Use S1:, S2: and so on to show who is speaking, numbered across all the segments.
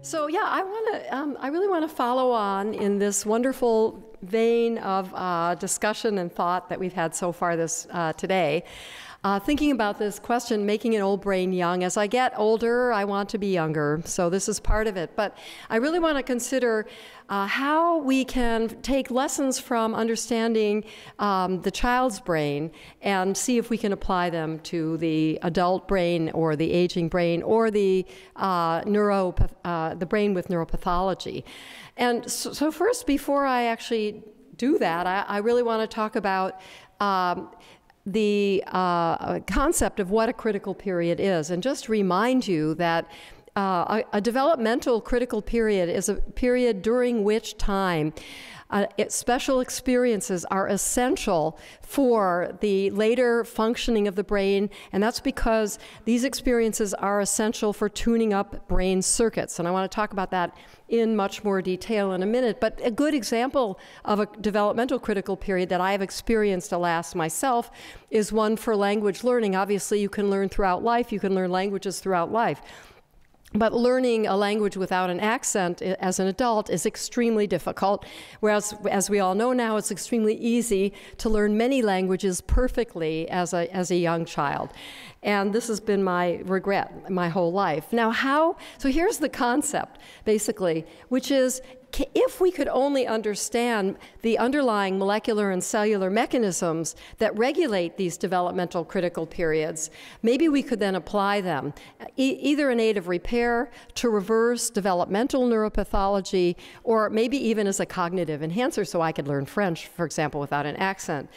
S1: So yeah, I want to. Um, I really want to follow on in this wonderful vein of uh, discussion and thought that we've had so far this uh, today. Uh, thinking about this question, making an old brain young. As I get older, I want to be younger, so this is part of it. But I really want to consider uh, how we can take lessons from understanding um, the child's brain and see if we can apply them to the adult brain or the aging brain or the uh, neuro, uh, the brain with neuropathology. And so, so, first, before I actually do that, I, I really want to talk about. Um, the uh, concept of what a critical period is. And just remind you that uh, a, a, developmental critical period is a period during which time uh, special experiences are essential for the later functioning of the brain, and that's because these experiences are essential for tuning up brain circuits. And I want to talk about that in much more detail in a minute. But a good example of a developmental critical period that I have experienced, alas, myself, is one for language learning. Obviously, you can learn throughout life, you can learn languages throughout life. But learning a language without an accent eh, as an adult is extremely difficult, whereas, as we all know now, it's extremely easy to learn many languages perfectly as a, as a young child. And this has been my regret my whole life. Now, how? So here's the concept, basically, which is if we could only understand the underlying molecular and cellular mechanisms that regulate these developmental critical periods, maybe we could then apply them, e either in aid of repair, to reverse developmental neuropathology, or maybe even as a cognitive enhancer so I could learn French, for example, without an accent.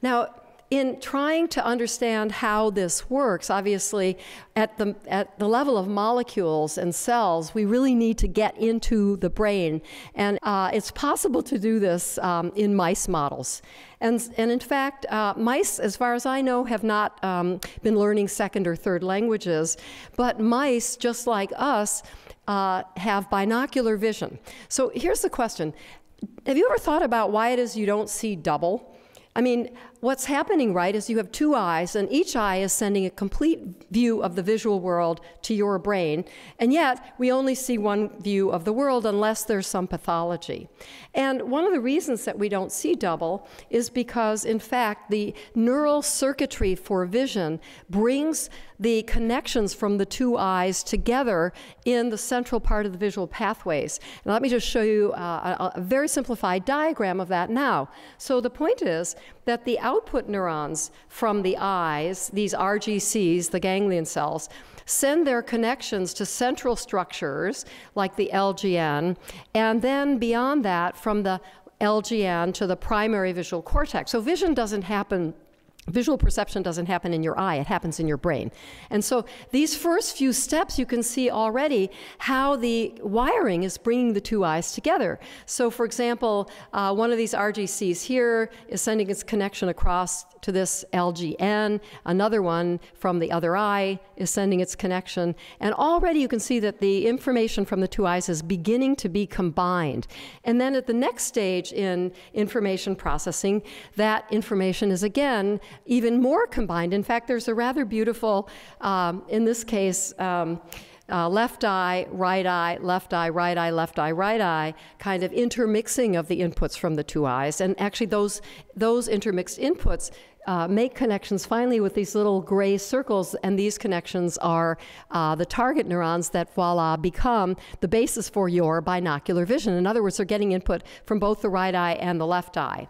S1: Now, in trying to understand how this works, obviously, at the, at the level of molecules and cells, we really need to get into the brain. And uh, it's possible to do this um, in mice models. And, and in fact, uh, mice, as far as I know, have not um, been learning second or third languages. But mice, just like us, uh, have binocular vision. So here's the question Have you ever thought about why it is you don't see double? I mean, what's happening, right, is you have two eyes, and each eye is sending a complete view of the visual world to your brain, and yet we only see one view of the world unless there's some pathology. And one of the reasons that we don't see double is because, in fact, the neural circuitry for vision brings the connections from the two eyes together in the central part of the visual pathways. And let me just show you uh, a, a very simplified diagram of that now. So the point is that the output neurons from the eyes, these RGCs, the ganglion cells, send their connections to central structures like the LGN, and then beyond that, from the LGN to the primary visual cortex. So vision doesn't happen Visual perception doesn't happen in your eye, it happens in your brain. And so these first few steps, you can see already how the wiring is bringing the two eyes together. So, for example, uh, one of these RGCs here is sending its connection across to this LGN. Another one from the other eye is sending its connection. And already you can see that the information from the two eyes is beginning to be combined. And then at the next stage in information processing, that information is again even more combined. In fact, there's a rather beautiful, um, in this case, um, uh, left eye, right eye, left eye, right eye, left eye, right eye, kind of intermixing of the inputs from the two eyes. And actually, those, those intermixed inputs uh, make connections finally with these little gray circles, and these connections are uh, the target neurons that voila become the basis for your binocular vision. In other words, they're getting input from both the right eye and the left eye.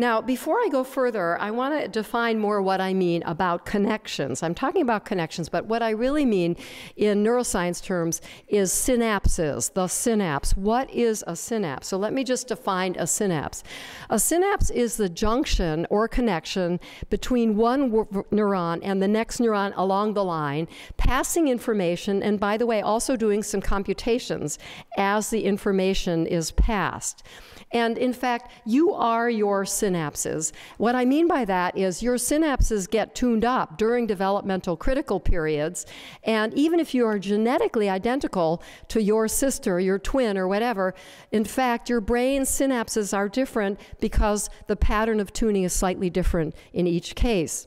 S1: Now, before I go further, I want to define more what I mean about connections. I'm talking about connections, but what I really mean in neuroscience terms is synapses, the synapse. What is a synapse? So let me just define a synapse. A synapse is the junction or connection between one neuron and the next neuron along the line, passing information, and by the way, also doing some computations as the information is passed. And in fact, you are your synapses. What I mean by that is your synapses get tuned up during developmental critical periods. And even if you are genetically identical to your sister, your twin, or whatever, in fact, your brain synapses are different because the pattern of tuning is slightly different in each case.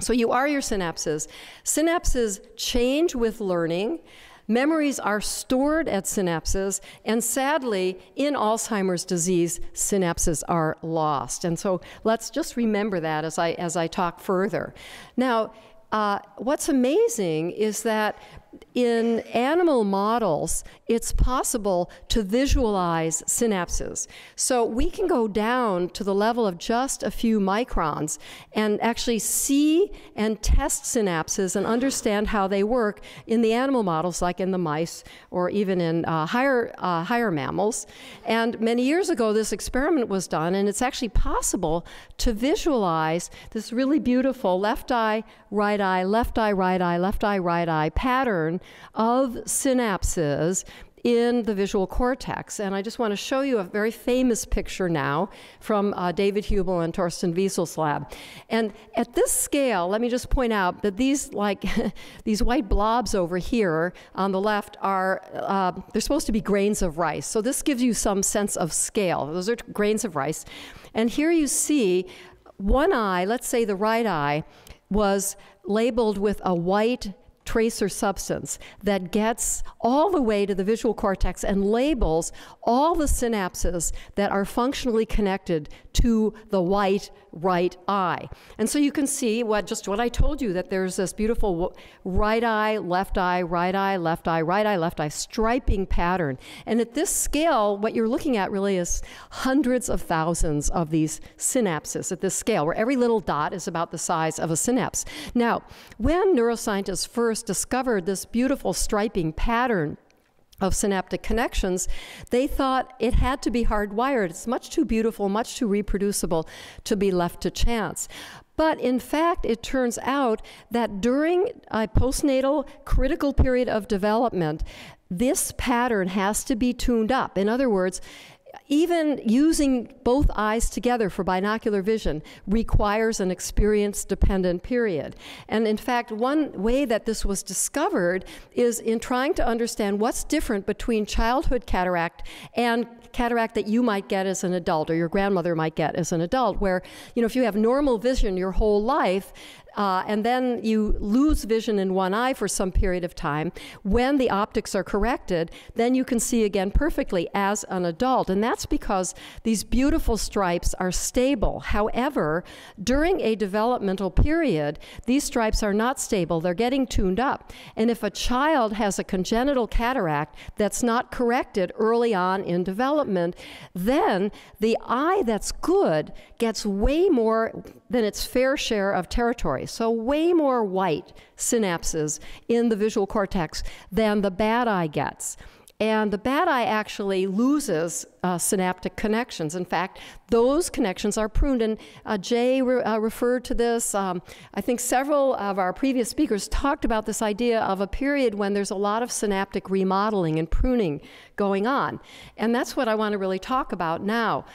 S1: So you are your synapses. Synapses change with learning. Memories are stored at synapses, and sadly, in Alzheimer's disease, synapses are lost. And so let's just remember that as I, as I talk further. Now, uh, what's amazing is that in animal models, it's possible to visualize synapses. So we can go down to the level of just a few microns and actually see and test synapses and understand how they work in the animal models, like in the mice or even in uh, higher, uh, higher mammals. And many years ago, this experiment was done, and it's actually possible to visualize this really beautiful left eye, right eye, left eye, right eye, left eye, right eye pattern of synapses in the visual cortex. And I just want to show you a very famous picture now from uh, David Hubel and Torsten Wiesel's lab. And at this scale, let me just point out that these like these white blobs over here on the left are uh, they're supposed to be grains of rice. So this gives you some sense of scale. Those are grains of rice. And here you see one eye, let's say the right eye, was labeled with a white tracer substance that gets all the way to the visual cortex and labels all the synapses that are functionally connected to the white right eye. And so you can see what just what I told you that there's this beautiful right eye, left eye, right eye, left eye, right eye, left eye striping pattern. And at this scale, what you're looking at really is hundreds of thousands of these synapses at this scale, where every little dot is about the size of a synapse. Now, when neuroscientists first discovered this beautiful striping pattern of synaptic connections, they thought it had to be hardwired. It's much too beautiful, much too reproducible to be left to chance. But in fact, it turns out that during a postnatal critical period of development, this pattern has to be tuned up. In other words, even using both eyes together for binocular vision requires an experience dependent period. And in fact, one way that this was discovered is in trying to understand what's different between childhood cataract and cataract that you might get as an adult or your grandmother might get as an adult, where, you know, if you have normal vision your whole life, uh, and then you lose vision in one eye for some period of time. When the optics are corrected, then you can see again perfectly as an adult. And that's because these beautiful stripes are stable. However, during a developmental period, these stripes are not stable. They're getting tuned up. And if a child has a congenital cataract that's not corrected early on in then the eye that's good gets way more than its fair share of territory. So, way more white synapses in the visual cortex than the bad eye gets. And the bad eye actually loses uh, synaptic connections. In fact, those connections are pruned. And uh, Jay re uh, referred to this. Um, I think several of our previous speakers talked about this idea of a period when there's a lot of synaptic remodeling and pruning going on. And that's what I want to really talk about now.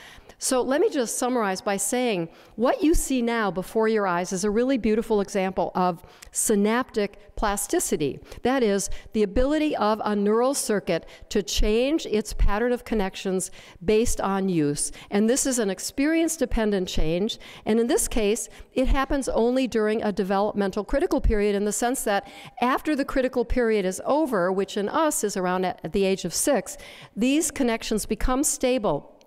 S1: So let me just summarize by saying what you see now before your eyes is a really beautiful example of synaptic plasticity. That is, the ability of a neural circuit to change its pattern of connections based on use. And this is an experience dependent change. And in this case, it happens only during a developmental critical period in the sense that after the critical period is over, which in us is around at the age of six, these connections become stable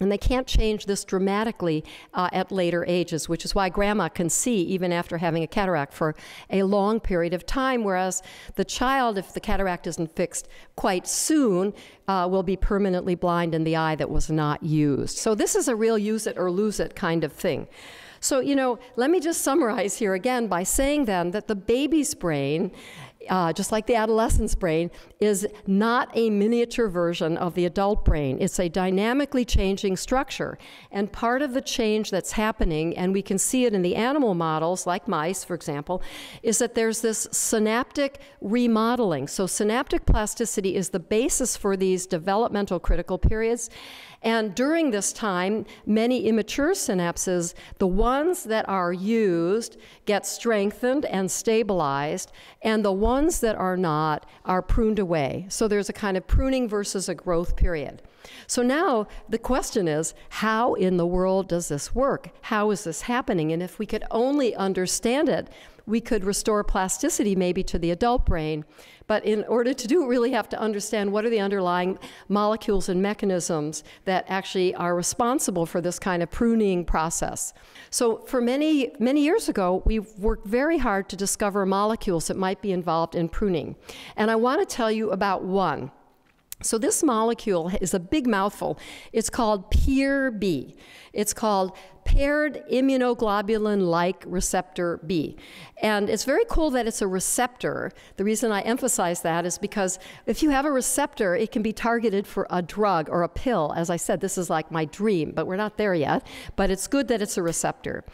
S1: and they can't change this dramatically uh, at later ages, which is why grandma can see even after having a cataract for a long period of time, whereas the child, if the cataract isn't fixed quite soon, uh, will be permanently blind in the eye that was not used. So this is a real use it or lose it kind of thing. So, you know, let me just summarize here again by saying then that the baby's brain uh, just like the adolescent's brain, is not a miniature version of the adult brain. It's a dynamically changing structure. And part of the change that's happening, and we can see it in the animal models, like mice, for example, is that there's this synaptic remodeling. So, synaptic plasticity is the basis for these developmental critical periods. And during this time, many immature synapses, the ones that are used, get strengthened and stabilized, and the ones that are not are pruned away. So there's a kind of pruning versus a growth period. So now the question is how in the world does this work? How is this happening? And if we could only understand it, we could restore plasticity maybe to the adult brain. But in order to do it, we really have to understand what are the underlying molecules and mechanisms that actually are responsible for this kind of pruning process. So for many, many years ago, we worked very hard to discover molecules that might be involved in pruning. And I want to tell you about one. So this molecule is a big mouthful. It's called PIR-B. It's called paired immunoglobulin-like receptor B. And it's very cool that it's a receptor. The reason I emphasize that is because if you have a receptor, it can be targeted for a drug or a pill. As I said, this is like my dream, but we're not there yet. But it's good that it's a receptor.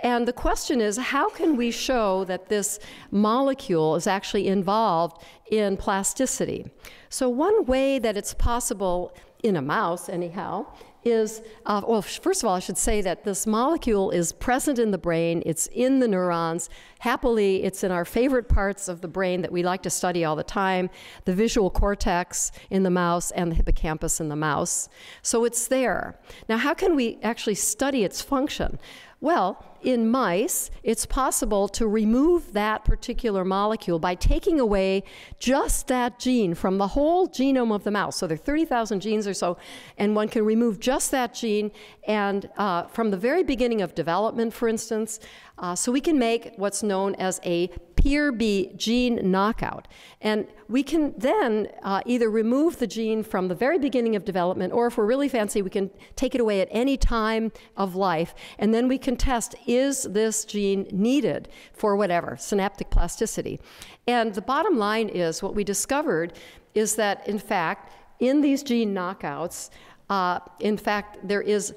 S1: And the question is how can we show that this molecule is actually involved in plasticity? So, one way that it's possible in a mouse, anyhow, is, uh, well, first of all, I should say that this molecule is present in the brain, it's in the neurons. Happily, it's in our favorite parts of the brain that we like to study all the time the visual cortex in the mouse and the hippocampus in the mouse. So it's there. Now, how can we actually study its function? Well, in mice, it's possible to remove that particular molecule by taking away just that gene from the whole genome of the mouse. So there are 30,000 genes or so, and one can remove just that gene. And uh, from the very beginning of development, for instance, uh, so we can make what's known as a PIR-B gene knockout. And we can then uh, either remove the gene from the very beginning of development, or if we're really fancy, we can take it away at any time of life, and then we can test is this gene needed for whatever, synaptic plasticity. And the bottom line is what we discovered is that, in fact, in these gene knockouts, uh, in fact, there is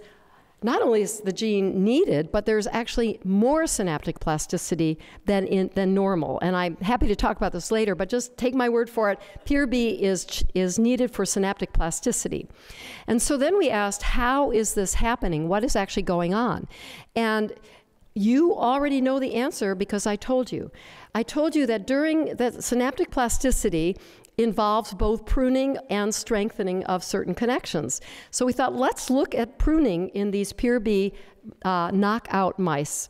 S1: not only is the gene needed, but there's actually more synaptic plasticity than, in, than normal. And I'm happy to talk about this later, but just take my word for it. PIR-B is, is needed for synaptic plasticity. And so then we asked, how is this happening? What is actually going on? And you already know the answer because I told you. I told you that during that synaptic plasticity involves both pruning and strengthening of certain connections. So we thought, let's look at pruning in these PIR-B uh, knockout mice.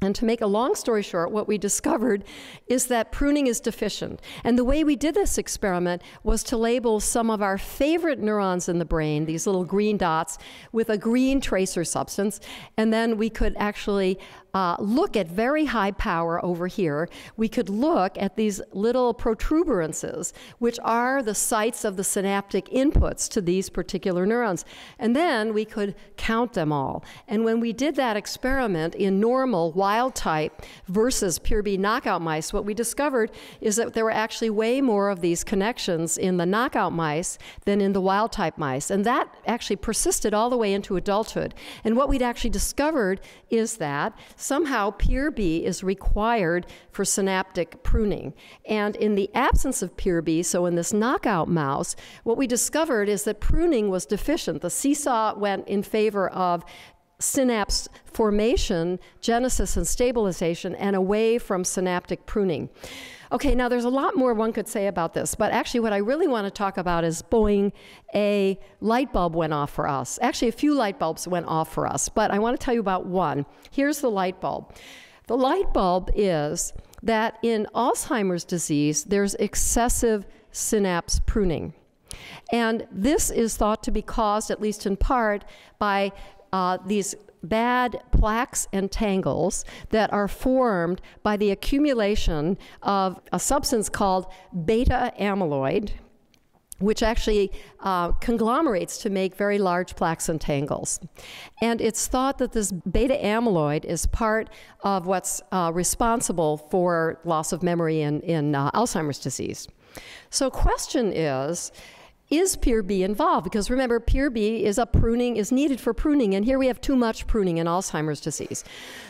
S1: And to make a long story short, what we discovered is that pruning is deficient. And the way we did this experiment was to label some of our favorite neurons in the brain, these little green dots, with a green tracer substance. And then we could actually uh, look at very high power over here, we could look at these little protuberances, which are the sites of the synaptic inputs to these particular neurons. And then we could count them all. And when we did that experiment in normal wild type versus PIR-B knockout mice, what we discovered is that there were actually way more of these connections in the knockout mice than in the wild type mice. And that actually persisted all the way into adulthood. And what we'd actually discovered is that somehow PIR-B is required for synaptic pruning. And in the absence of PIR-B, so in this knockout mouse, what we discovered is that pruning was deficient. The seesaw went in favor of synapse formation, genesis, and stabilization, and away from synaptic pruning. Okay, now there's a lot more one could say about this, but actually, what I really want to talk about is boing, a light bulb went off for us. Actually, a few light bulbs went off for us, but I want to tell you about one. Here's the light bulb. The light bulb is that in Alzheimer's disease, there's excessive synapse pruning. And this is thought to be caused, at least in part, by uh, these bad plaques and tangles that are formed by the accumulation of a substance called beta amyloid, which actually uh, conglomerates to make very large plaques and tangles. And it's thought that this beta amyloid is part of what's uh, responsible for loss of memory in, in uh, Alzheimer's disease. So, question is, is PIR-B involved? Because remember, PIR-B is a pruning, is needed for pruning, and here we have too much pruning in Alzheimer's disease.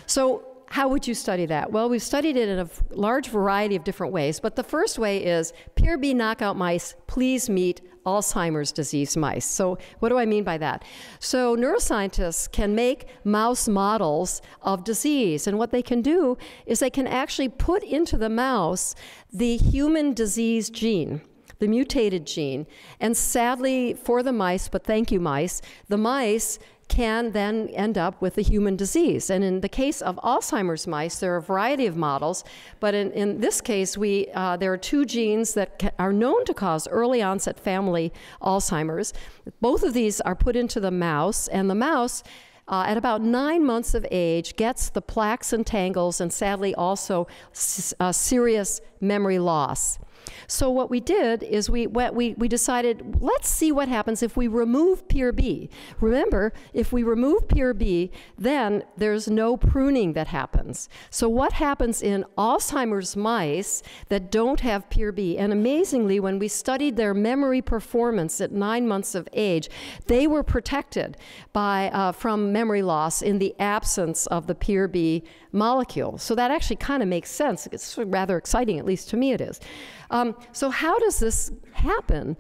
S1: So how would you study that? Well, we've studied it in a large variety of different ways, but the first way is PIR-B knockout mice, please meet Alzheimer's disease mice. So, what do I mean by that? So, neuroscientists can make mouse models of disease, and what they can do is they can actually put into the mouse the human disease gene the mutated gene. And sadly for the mice, but thank you, mice, the mice can then end up with a human disease. And in the case of Alzheimer's mice, there are a variety of models, but in, in this case, we, uh, there are two genes that are known to cause early onset family Alzheimer's. Both of these are put into the mouse, and the mouse uh, at about nine months of age, gets the plaques and tangles, and sadly also uh, serious memory loss. So what we did is we, we, we decided, let's see what happens if we remove PIR-B. Remember, if we remove PIR-B, then there's no pruning that happens. So what happens in Alzheimer's mice that don't have PIR-B? And amazingly, when we studied their memory performance at nine months of age, they were protected by, uh, from memory loss in the absence of the PIR-B molecule. So that actually kind of makes sense. It's rather exciting, at least to me it is. Um, so how does this happen?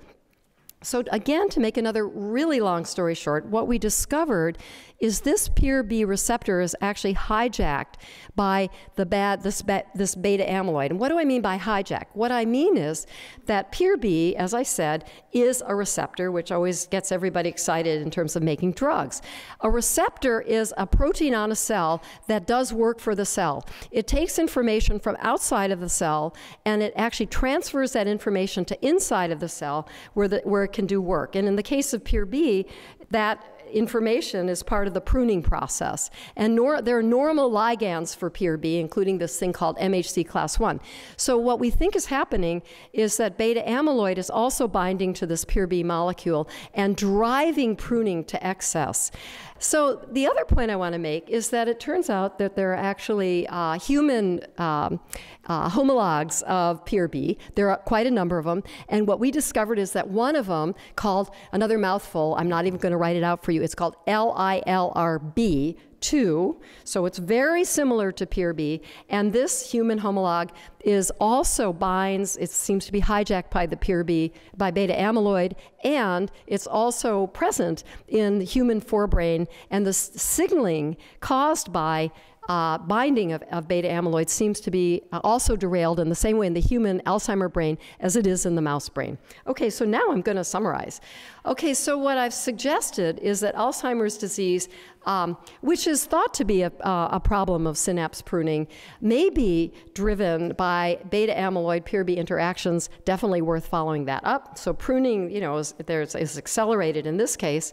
S1: So again, to make another really long story short, what we discovered is this PIR-B receptor is actually hijacked by the bad this, this beta amyloid. And what do I mean by hijack? What I mean is that PIR-B, as I said, is a receptor, which always gets everybody excited in terms of making drugs. A receptor is a protein on a cell that does work for the cell. It takes information from outside of the cell and it actually transfers that information to inside of the cell where, the, where it can do work. And in the case of PIR-B, that information is part of the pruning process. And nor, there are normal ligands for PRB, including this thing called MHC class 1. So what we think is happening is that beta amyloid is also binding to this PRB molecule and driving pruning to excess. So the other point I want to make is that it turns out that there are actually uh, human um, uh, homologs of PRB. There are quite a number of them. And what we discovered is that one of them, called another mouthful, I'm not even going to write it out for you, it's called LILRB, 2, so it's very similar to PRB, and this human homolog is also binds, it seems to be hijacked by the PRB, by beta amyloid, and it's also present in the human forebrain, and the signaling caused by uh, binding of, of, beta amyloid seems to be uh, also derailed in the same way in the human Alzheimer brain as it is in the mouse brain. Okay, so now I'm going to summarize. Okay, so what I've suggested is that Alzheimer's disease, um, which is thought to be a, uh, a, problem of synapse pruning, may be driven by beta amyloid PRB interactions. Definitely worth following that up. So pruning, you know, is, is accelerated in this case,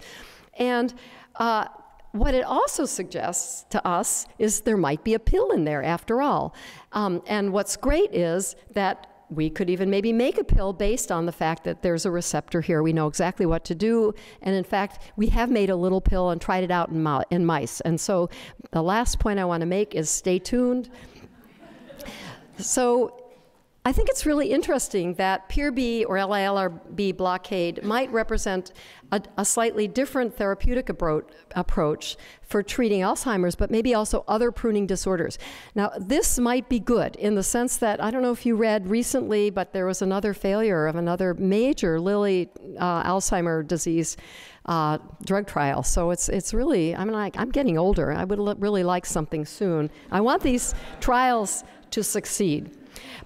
S1: and uh, what it also suggests to us is there might be a pill in there after all. Um, and what's great is that we could even maybe make a pill based on the fact that there's a receptor here. We know exactly what to do. And in fact, we have made a little pill and tried it out in, in mice. And so the last point I want to make is stay tuned. So I think it's really interesting that PRB or LILRB blockade might represent a, a slightly different therapeutic approach for treating Alzheimer's, but maybe also other pruning disorders. Now, this might be good in the sense that I don't know if you read recently, but there was another failure of another major Lilly uh, Alzheimer disease uh, drug trial. So it's it's really I'm like I'm getting older. I would really like something soon. I want these trials to succeed.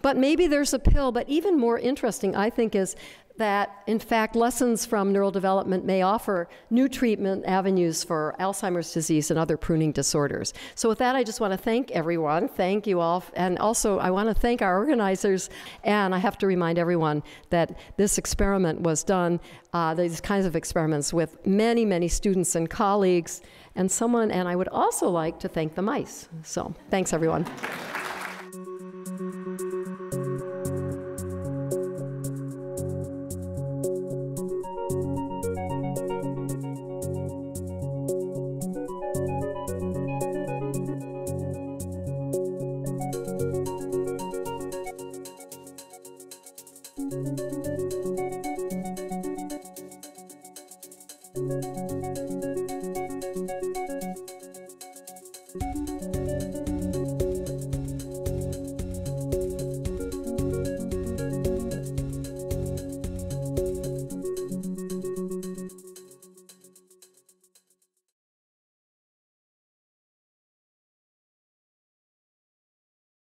S1: But maybe there's a pill, but even more interesting, I think, is that, in fact, lessons from neural development may offer new treatment avenues for Alzheimer's disease and other pruning disorders. So, with that, I just want to thank everyone. Thank you all. And also, I want to thank our organizers. And I have to remind everyone that this experiment was done, uh, these kinds of experiments, with many, many students and colleagues and someone. And I would also like to thank the mice. So, thanks, everyone.